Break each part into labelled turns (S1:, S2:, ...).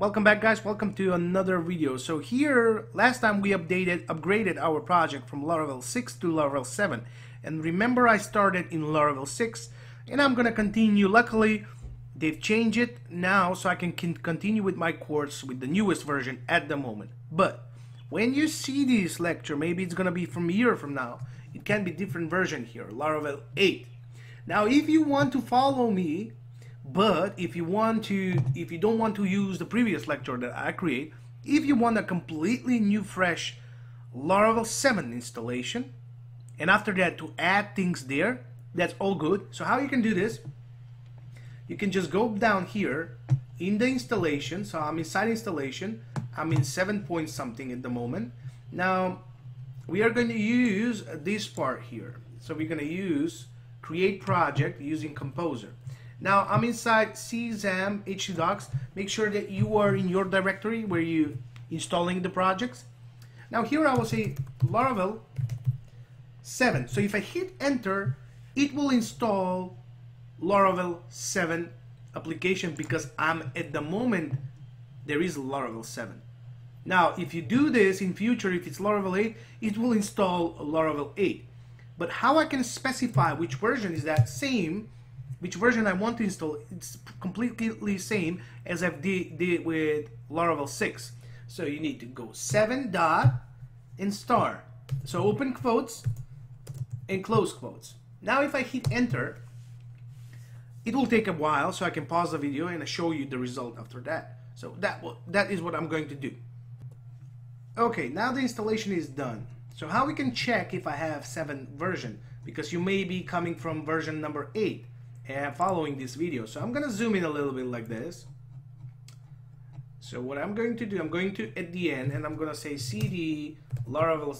S1: Welcome back guys, welcome to another video. So here, last time we updated, upgraded our project from Laravel 6 to Laravel 7. And remember I started in Laravel 6 and I'm gonna continue. Luckily, they've changed it now so I can continue with my course with the newest version at the moment. But when you see this lecture, maybe it's gonna be from a year from now, it can be different version here, Laravel 8. Now if you want to follow me but if you want to, if you don't want to use the previous lecture that I create, if you want a completely new fresh Laravel 7 installation, and after that to add things there, that's all good. So how you can do this, you can just go down here in the installation. So I'm inside installation. I'm in 7 point something at the moment. Now we are going to use this part here. So we're going to use create project using composer. Now I'm inside XAMPP htdocs. Make sure that you are in your directory where you installing the projects. Now here I will say Laravel 7. So if I hit enter, it will install Laravel 7 application because I'm at the moment there is Laravel 7. Now if you do this in future, if it's Laravel 8, it will install Laravel 8. But how I can specify which version is that same which version I want to install, it's completely same as I've did, did with Laravel 6. So you need to go 7 dot and star. So open quotes and close quotes. Now if I hit enter, it will take a while so I can pause the video and I show you the result after that. So that, that is what I'm going to do. Okay, now the installation is done. So how we can check if I have 7 version? Because you may be coming from version number 8 and following this video. So I'm gonna zoom in a little bit like this. So what I'm going to do, I'm going to at the end and I'm gonna say cd laravel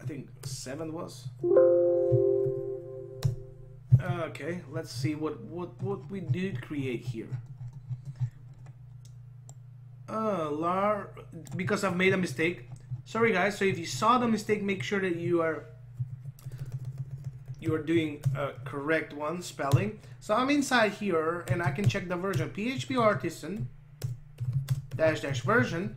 S1: I think seven was okay let's see what what what we did create here uh lar because I've made a mistake sorry guys so if you saw the mistake make sure that you are you are doing a correct one spelling. So I'm inside here and I can check the version PHP artisan dash dash version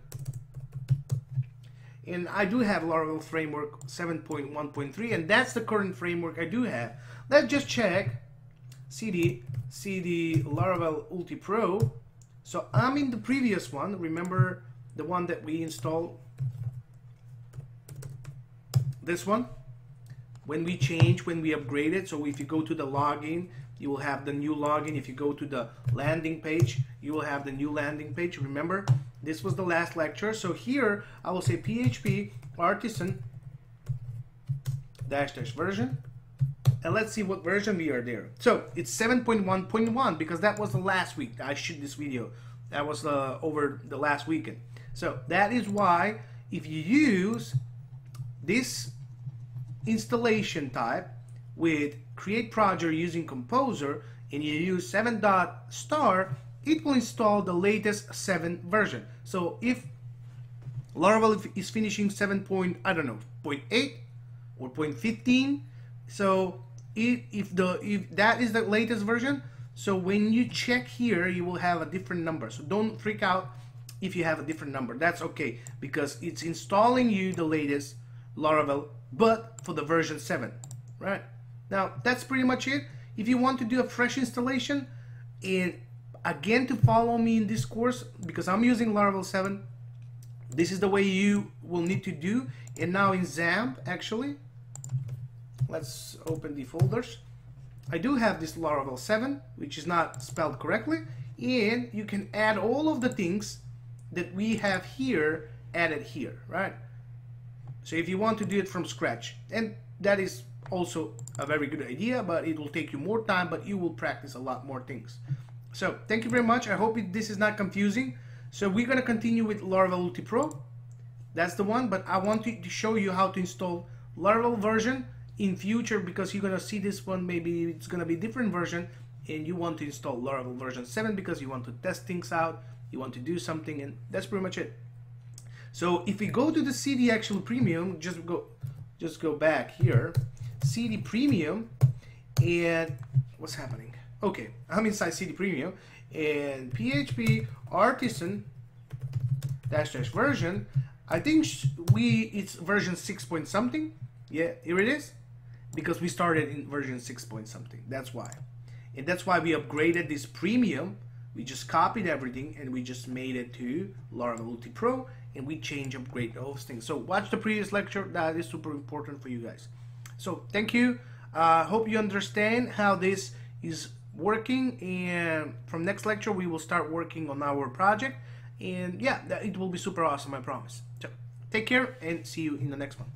S1: and I do have Laravel framework 7.1.3 and that's the current framework I do have. Let's just check CD CD Laravel Ulti Pro. So I'm in the previous one. Remember the one that we installed? This one? When we change, when we upgrade it. So if you go to the login, you will have the new login. If you go to the landing page, you will have the new landing page. Remember, this was the last lecture. So here, I will say PHP artisan dash dash version. And let's see what version we are there. So it's 7.1.1 because that was the last week I shoot this video. That was uh, over the last weekend. So that is why if you use this installation type with create project using composer and you use 7 dot star it will install the latest 7 version. So if Laravel is finishing 7 point I don't know 0.8 or 0.15 so if, if the if that is the latest version so when you check here you will have a different number. So don't freak out if you have a different number. That's okay because it's installing you the latest Laravel but for the version 7, right? Now, that's pretty much it. If you want to do a fresh installation, and again to follow me in this course, because I'm using Laravel 7, this is the way you will need to do. And now in XAMPP, actually, let's open the folders. I do have this Laravel 7, which is not spelled correctly, and you can add all of the things that we have here added here, right? So if you want to do it from scratch, and that is also a very good idea, but it will take you more time, but you will practice a lot more things. So thank you very much. I hope it, this is not confusing. So we're going to continue with Laravel Ulti Pro. That's the one, but I want to show you how to install Laravel version in future because you're going to see this one, maybe it's going to be different version and you want to install Laravel version 7 because you want to test things out, you want to do something, and that's pretty much it. So if we go to the CD actual premium, just go just go back here, CD premium, and what's happening? Okay, I'm inside CD premium, and PHP artisan dash dash version. I think we it's version six point something. Yeah, here it is, because we started in version six point something. That's why, and that's why we upgraded this premium. We just copied everything and we just made it to Laravel Ulti Pro and we change upgrade those things. So watch the previous lecture. That is super important for you guys. So thank you. I uh, hope you understand how this is working and from next lecture we will start working on our project and yeah it will be super awesome I promise so take care and see you in the next one